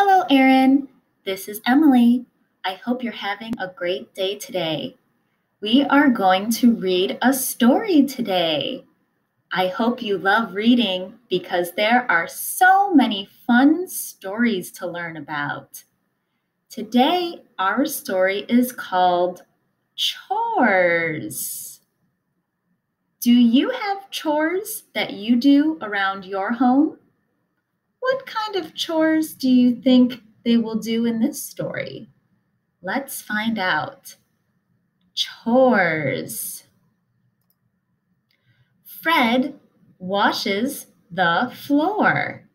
Hello, Aaron. This is Emily. I hope you're having a great day today. We are going to read a story today. I hope you love reading because there are so many fun stories to learn about. Today, our story is called Chores. Do you have chores that you do around your home? Kind of chores do you think they will do in this story? Let's find out. Chores. Fred washes the floor.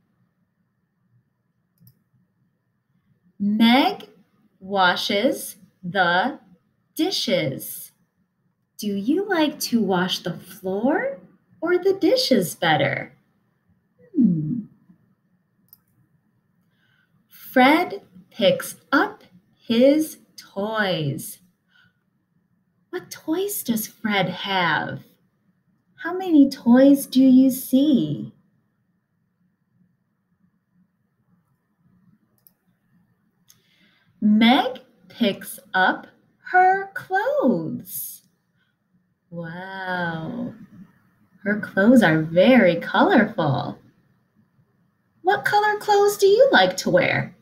Meg washes the dishes. Do you like to wash the floor or the dishes better? Fred picks up his toys. What toys does Fred have? How many toys do you see? Meg picks up her clothes. Wow, her clothes are very colorful. What color clothes do you like to wear?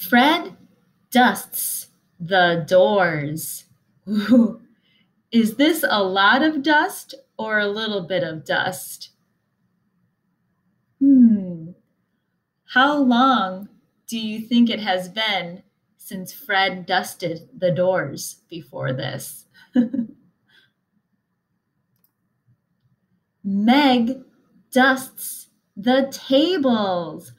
Fred dusts the doors. Is this a lot of dust or a little bit of dust? Hmm. How long do you think it has been since Fred dusted the doors before this? Meg dusts the tables.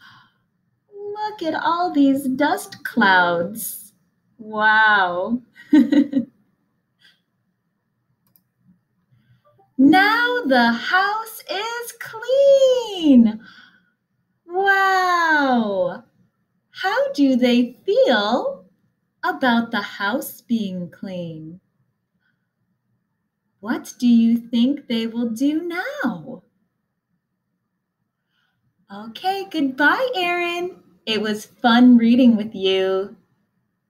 Look at all these dust clouds. Wow. now the house is clean. Wow. How do they feel about the house being clean? What do you think they will do now? Okay, goodbye, Aaron. It was fun reading with you.